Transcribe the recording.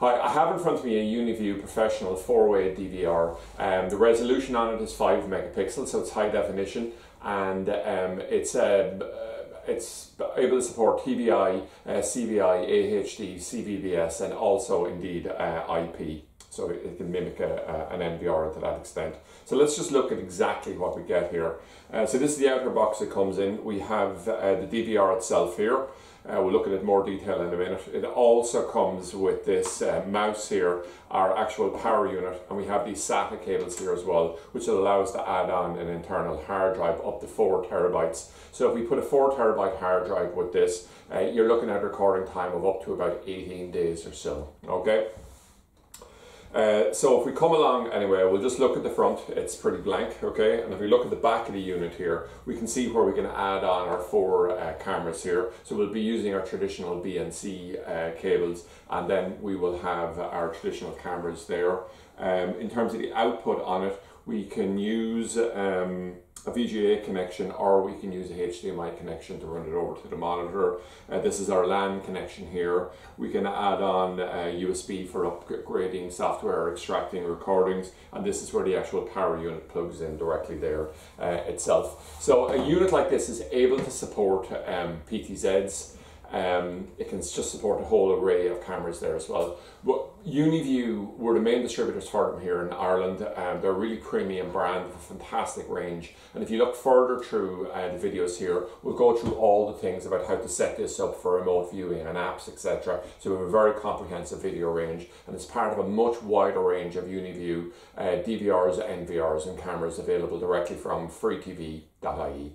Hi, I have in front of me a Uniview Professional 4-way DVR. Um, the resolution on it is 5 megapixels, so it's high definition, and um, it's uh, it's able to support TVI, uh, CVI, AHD, CVBS, and also indeed uh, IP. So it can mimic a, a, an NVR to that extent. So let's just look at exactly what we get here. Uh, so this is the outer box that comes in. We have uh, the DVR itself here. Uh, we'll look at it more detail in a minute. It also comes with this uh, mouse here, our actual power unit, and we have these SATA cables here as well, which will allow us to add on an internal hard drive up to four terabytes. So if we put a four terabyte hard drive with this, uh, you're looking at recording time of up to about 18 days or so. Okay. Uh, so if we come along anyway, we'll just look at the front, it's pretty blank, okay? And if we look at the back of the unit here, we can see where we can add on our four uh, cameras here. So we'll be using our traditional BNC uh, cables and then we will have our traditional cameras there. Um, in terms of the output on it, we can use um, a VGA connection or we can use a HDMI connection to run it over to the monitor. Uh, this is our LAN connection here. We can add on uh, USB for upgrading software, extracting recordings, and this is where the actual power unit plugs in directly there uh, itself. So a unit like this is able to support um, PTZs, um, it can just support a whole array of cameras there as well. Uniview were the main distributors for them here in Ireland. Um, they're a really premium brand with a fantastic range. And if you look further through uh, the videos here, we'll go through all the things about how to set this up for remote viewing and apps, etc. So we have a very comprehensive video range, and it's part of a much wider range of Uniview uh, DVRs, NVRs, and cameras available directly from freetv.ie.